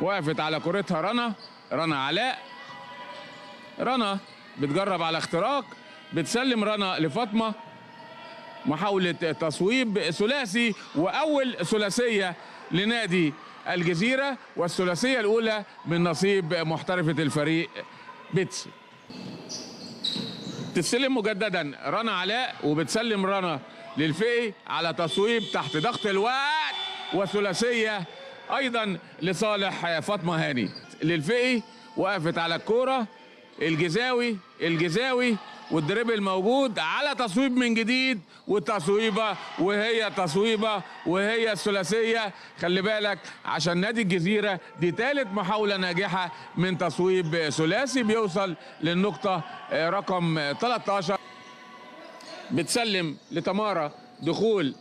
وقفت على كورتها رنا. رنا علاء. رنا بتجرب على اختراق بتسلم رنا لفاطمة. محاولة تصويب ثلاثي وأول ثلاثية لنادي الجزيرة والثلاثية الأولى من نصيب محترفة الفريق بيتس. تستلم مجددا رنا علاء وبتسلم رنا للفقي على تصويب تحت ضغط الوقت. وثلاثية أيضا لصالح فاطمة هاني. للفقي وقفت على الكورة الجزاوي الجزاوي والدريبل موجود على تصويب من جديد والتصويبة وهي تصويبة وهي الثلاثية. خلي بالك عشان نادي الجزيرة دي ثالث محاولة ناجحة من تصويب ثلاثي بيوصل للنقطة آه، رقم 13 بتسلم لتمارا دخول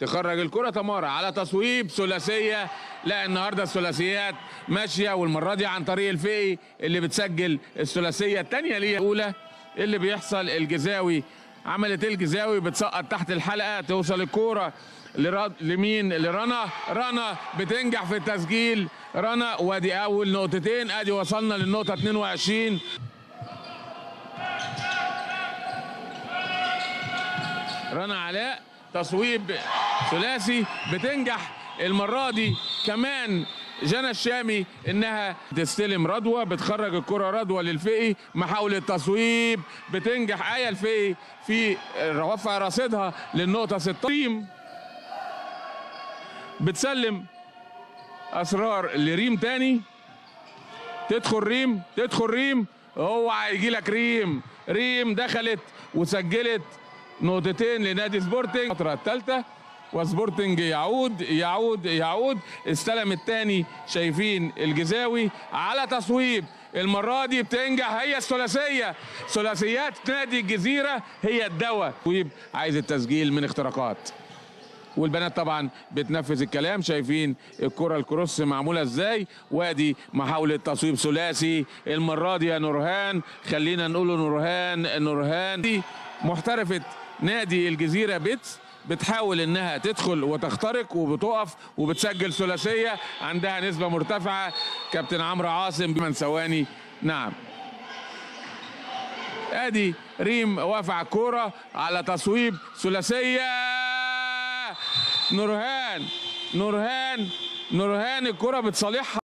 تخرج الكرة تمارا على تصويب ثلاثية. لا النهارده الثلاثيات ماشية والمرة دي عن طريق الفقي اللي بتسجل الثلاثية الثانية ليها. الأولى اللي بيحصل الجزاوي عملت الجزاوي بتسقط تحت الحلقة توصل الكورة لمين؟ لرنا. رنا بتنجح في التسجيل. رنا وادي أول نقطتين. أدي وصلنا للنقطة 22 رنا علاء تصويب ثلاثي بتنجح المرة دي كمان جنى الشامي إنها تستلم رضوى بتخرج الكرة رضوى للفقي محاولة تصويب بتنجح آية الفقي في رفع رصيدها للنقطة 16 بتسلم أسرار لريم تاني. تدخل ريم تدخل ريم اوعى يجي لك ريم. ريم دخلت وسجلت نقطتين لنادي سبورتنج. الفترة الثالثة وسبورتنج يعود يعود يعود. استلم الثاني شايفين الجزاوي على تصويب. المرة دي بتنجح هي الثلاثية. ثلاثيات نادي الجزيرة هي الدواء. عايز التسجيل من اختراقات. والبنات طبعا بتنفذ الكلام شايفين الكرة ال cross معمولة إزاي؟ وادي محاولة تصويب ثلاثي. المرة دي يا نورهان خلينا نقول نورهان نورهان. دي محترفة نادي الجزيرة بيتس. بتحاول إنها تدخل وتخترق وبتقف وبتسجل ثلاثية عندها نسبة مرتفعة. كابتن عمرو عاصم بمن ثواني. نعم. أدي ريم واقفة على الكورة على تصويب ثلاثية. نورهان نورهان نورهان الكرة بتصالحها.